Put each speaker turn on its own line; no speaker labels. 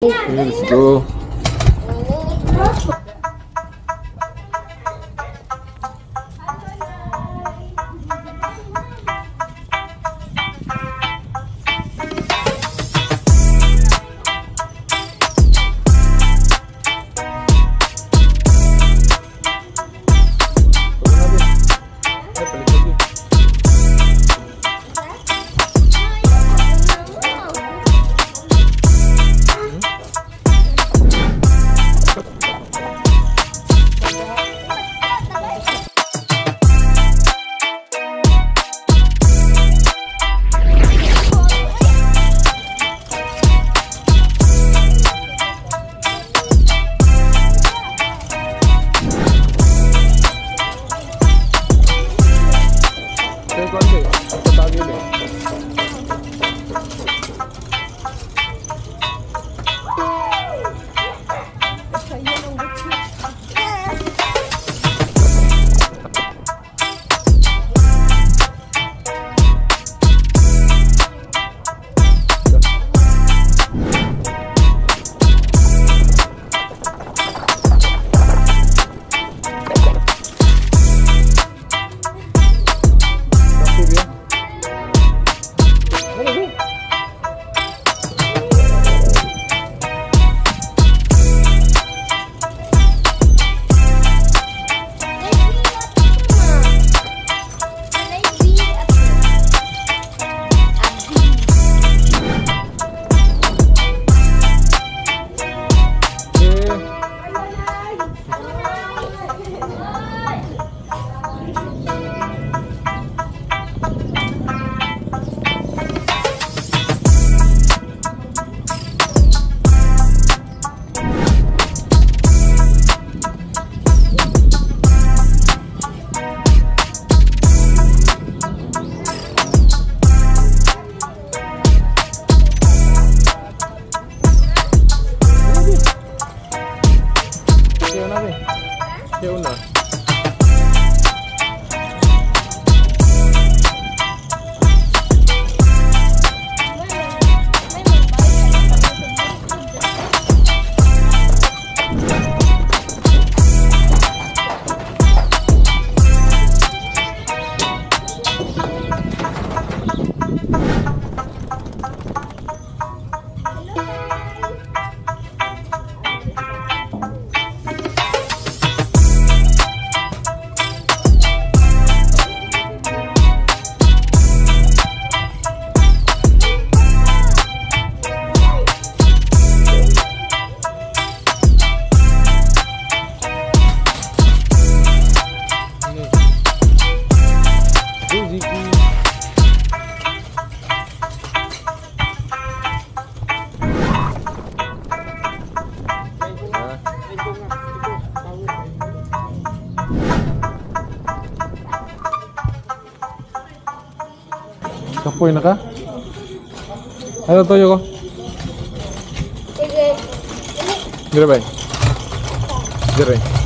Let's go. Kapoy na ka? Ano toyo ko? Dire ba? Dire.